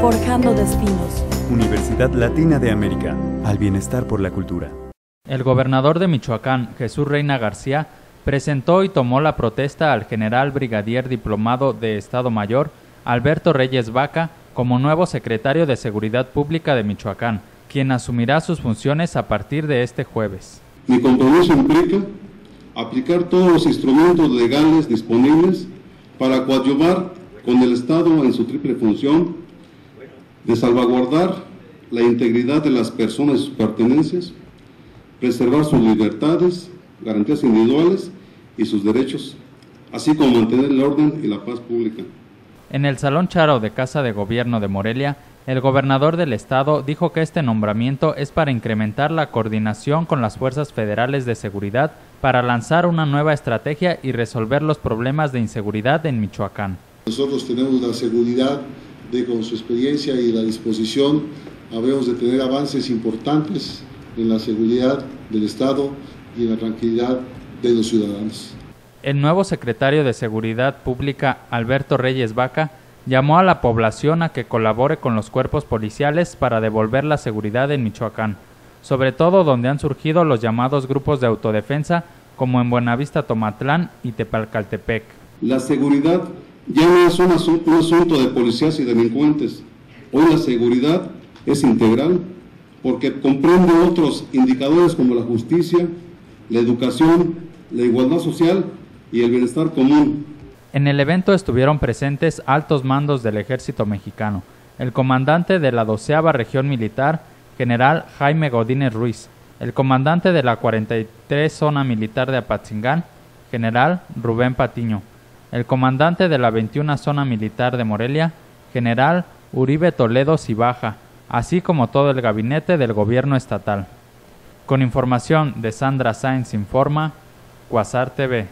forjando destinos. Universidad Latina de América, al bienestar por la cultura. El gobernador de Michoacán, Jesús Reina García, presentó y tomó la protesta al general brigadier diplomado de Estado Mayor, Alberto Reyes Vaca, como nuevo secretario de Seguridad Pública de Michoacán, quien asumirá sus funciones a partir de este jueves. Mi compromiso implica aplicar todos los instrumentos legales disponibles para coadyuvar con el Estado en su triple función de salvaguardar la integridad de las personas y sus pertenencias, preservar sus libertades, garantías individuales y sus derechos, así como mantener el orden y la paz pública. En el Salón Charo de Casa de Gobierno de Morelia, el gobernador del estado dijo que este nombramiento es para incrementar la coordinación con las fuerzas federales de seguridad para lanzar una nueva estrategia y resolver los problemas de inseguridad en Michoacán. Nosotros tenemos la seguridad de con su experiencia y la disposición habemos de tener avances importantes en la seguridad del Estado y en la tranquilidad de los ciudadanos. El nuevo secretario de Seguridad Pública, Alberto Reyes Vaca, llamó a la población a que colabore con los cuerpos policiales para devolver la seguridad en Michoacán, sobre todo donde han surgido los llamados grupos de autodefensa como en Buenavista Tomatlán y Tepalcaltepec. La seguridad ya no es un, asunto, un asunto de policías y delincuentes. Hoy la seguridad es integral porque comprende otros indicadores como la justicia, la educación, la igualdad social y el bienestar común. En el evento estuvieron presentes altos mandos del ejército mexicano, el comandante de la doceava región militar, general Jaime Godínez Ruiz, el comandante de la 43 zona militar de Apatzingán, general Rubén Patiño, el comandante de la 21 zona militar de Morelia, general Uribe Toledo Cibaja, así como todo el gabinete del gobierno estatal. Con información de Sandra Sainz Informa, Quasar TV.